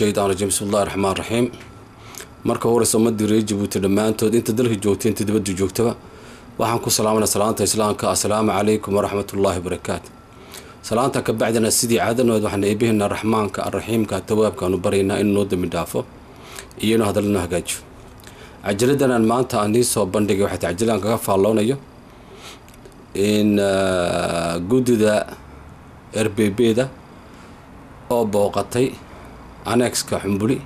shaytaan rajiim bismillahi raxmaan raxiim marka horeysa ummadii reer jabuuti dhammaantood inta dalka joogta inta dibadda joogtaba waxaan ku salaamanaa salaanta islaamka assalaamu calaykum waraxmatullaahi wabarakaatu salaanta ka bacdina sidii caadanood waxaan eebihinaa raxmaanka araxiimka tawaabkaanu baraynaa inuu noo dambi dhaafo iyo inuu hadal inoo hagaajiyo. Cajaladanaan maanta aan nii soo bandhigay waxay tahay cajaladaan kaga faalloonayo in guddida r b b da oo booqatay anexka xumbuli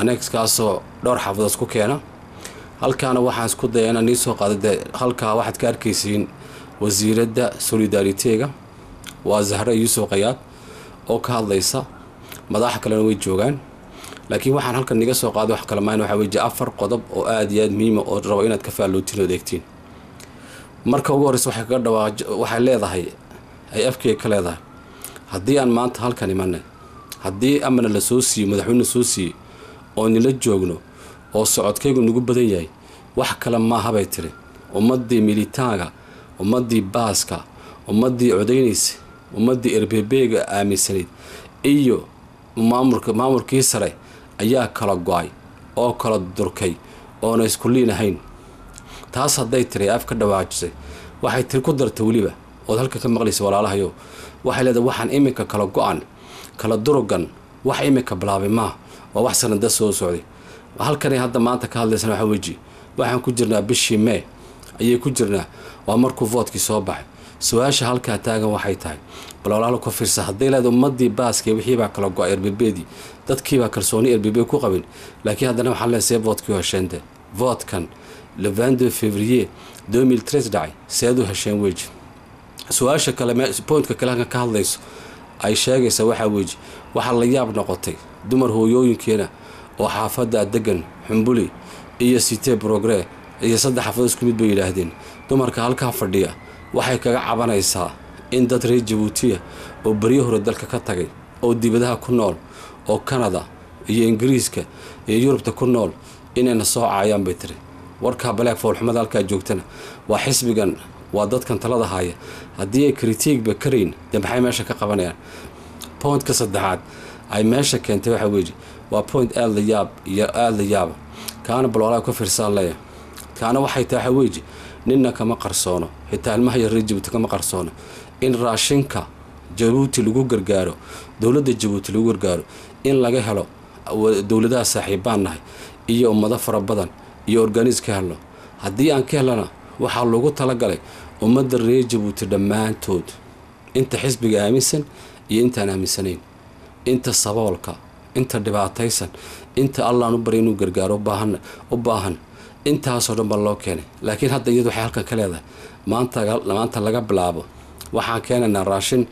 anexkaasoo dhowr xaafadood ku keena halkaana waxaan isku daya inaan nii soo qaada dee halkaa waxaad ka arkaysiin wasiiradda solidaariteega waa zahre yuusuf qayaad oo ka hadlaysa madaxa kalena way joogaan. Laakiin waxaan halkan niga soo qaaday wax kale maan waxaa weji afar qodob oo aada iyo aada muhiima oo rabo inaad ka faallootiin ood eegtiin marka ugu horreysa waxay kaga dhawaaj waxay leedahay ay afkeega ka leedahay. Haddii aan maanta halkan imanay haddii amana la soo siiyey madaxweyne soo siiyey oo nila joogno oo socodkaygu nagu badan yahay wax kale maahabay tiri ummaddii militaanka ummaddii baaska ummaddii codaynaysa ummaddii erbebeega aaminsanayd iyo maamulka maamulkii sare ayaa kala go'ay oo kala durkay oona isku liinahayn taas hadday tiri af dhawaajisay. Waxay tiri ku darta weliba. Ood halka ka maqlaysa walaalahayo waxay leedahay waxaan iminka kala go-an kala durugan wax iminka bilaabay maa waa wax sanada soo socday. Halkanay hadda maanta ka hadlaysana waxaa weji waxaan ku jirnaa bishii mee ayay ku jirnaa waa markuu voodkii soo baxay. Su'aasha halkaa taagan waxay tahay bal walaalo ku fiirsa hadday leeda ummadii baaskii wixiibaa kala go'ay erbebeedii dadkiibaa kalsooni erbebe ku qabin. Laakiin haddana waxaan leeay see voodkii hesheente. Voodkan le fevrier dhacay seed u hesheen weji su'aasha kale pointka kale halkan ka hadlayso ay sheegaysa waxaa weji waxaa la yaab noqotay dumar hooyooyinkeena oo xaafadda degan xumbuli iyo site progre iyo saddex xaafado isku mid bay yidhaahdeen. Dumarka halkaa fadhiya waxay kaga cabanaysaa in dad reer jabuutiya oo beryo hore dalka ka tagay oo dibadaha ku nool oo kanada iyo ingiriiska iyo yurubta ku nool inayna soo caayaan bay tiri. Warkaa baleeg foolxumada halkaa joogtana waa xisbigan waa dadkan talada haya haddii ay kritiigba karayn dee maxay meesha ka qabanayaan? Pointka saddexaad ay meesha keentay waxaa weeji. Waa point aada la yaab iyo aada la yaaba kaana balwalaa ka fiirsaan leeya kaana waxay tahay waxaa weeji ninna kama qarsoono xitaa ilmaha yar reer jabuuti kama qarsoono. In raashinka jabuuti lagu gargaaro dowladda jabuuti lagu gargaaro in laga helo dowladaha saaxiibbaan nahay iyo ummado fara badan iyo organis ka helno. Haddii aan ka helana waxaa loogu talagalay ummadda reer jabuuti dhammaantood. Inta xisbiga aaminsan iyo intaan aaminsanayn. Inta saboolka inta dhibaataysan inta allaan u baray inuu gargaaro u baahan. Intaasoo dhan baa loo keenay. Laakiin hadda iyadu waxay halkan ka leedahay. Maanta laga bilaabo waxaan keenaynaa raashin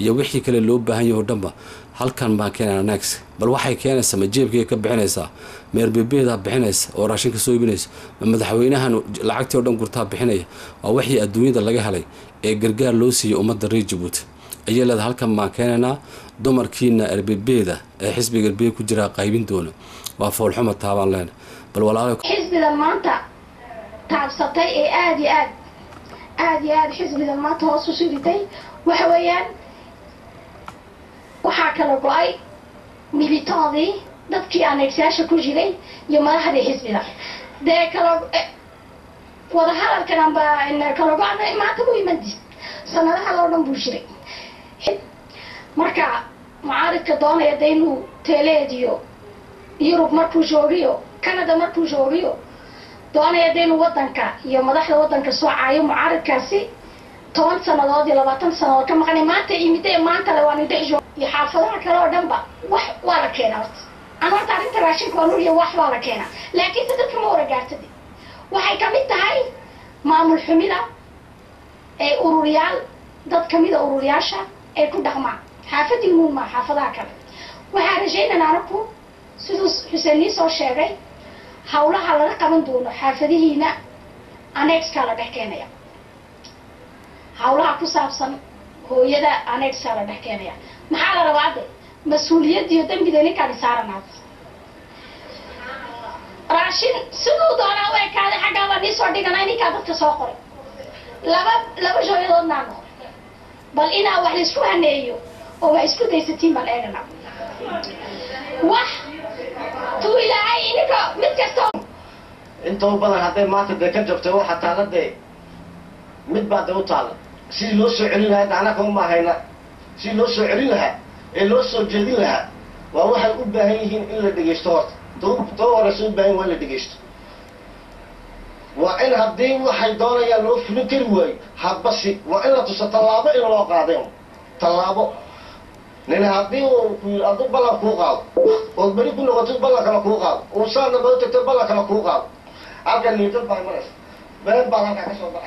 iyo wixii kale loo baahan yaho dhanba halkan baan keenaynaa nex bal waxay keenaysaa ma jeebkeyga ka bixinaysaa meerbebeedaa bixinaysa oo raashinka soo iibinaysa? Ma madaxweynahan lacagtii o dhan gurtaa bixinaya? Waa wixii adduunyada laga helay ee gargaar loo siiyey ummadda reer jabuuti ayay leedahay halkan baan keenaynaa dumarkiina erbebeeda ee xisbiga erbebe ku jiraa qaybin doona. Waa foolxuma taabaan leena bal walaalo xisbidan maanta taabsatay ee aada iyo aad aada iyo aada xisbidan maanta hoos u siritay waxa weeyaan waxaa kala go'ay militoodii dadkii anegsayaasha ku jiray iyo madaxdii xisbiga. Dee kala wadahadalkan amba kala go-ana maanta u imadi sanadaha loo dhan buu jiray marka mucaaridka doonaya de inuu teleediyo yurub markuu joogiyo canada markuu joogiyo doonaya de inuu wadanka iyo madaxda wadanka soo caayo mucaaridkaasi toban sanadood iyo labaatan sanadood ka maqanay maanta imide maantale waa nidhex joog iyo xaafadaha kale oo dhanba wax waa la keenaa horta. An horta arrinta raashinka waa nuliya wax waa la keenaa. Laakiinse dadka ma wara gaartadi waxay ka mid tahay maamul xumida ee ururiyaal dad kamida ururiyaasha ay ku dhaqmaan xaafadii nuun maa xaafadaha kale. Waxaa rajaynan anaku siduu xuseen soo sheegay hawlaha laga qaban doono xaafadihiina anexkaa la dhex keenaya. Hawlaha ku saabsan hooyada anexkaa la dhex keenaya. Maxaa la rabaa de mas'uuliyadiiyo dambida ninkaani saaranaad raashin siduu doonaa u ekaaday xaggaabaa nii soo dhigana ninkaa dadka soo qoray. Laba laba jooyadoodnaa noqo bal inaa wax la isku haneeyo oo wax isku daysatiin baan eegana. Wax tuu ilaahay ininka mid kastoo inta u badan hadday maanta dee ka jabtay waxa taala dee mid baa dee u taala. Sidii loo soo celin lahaa dacna kama maahayna sidii loo soo celin lahaa ee loo soo jeedin lahaa waa waxay u baahan yihiin in la dhegaysto horta. Too horeysa u baahan waa in la dhegaysto waa in haddii waxay doonayaan loo fulin kari waayo habasi waa in la tuso tallaabo in loo qaadeen. Tallaabo nin haddii uu ku yidhi hadduu ballan kuu qaado ood beri ku noqotid ballan kale kuu qaado uu saana baa u tagtay ballan kale kuu qaado halkan niidad baa imanaysa been baa halkaa ka soo baxay